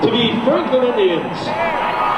To the Franklin Indians.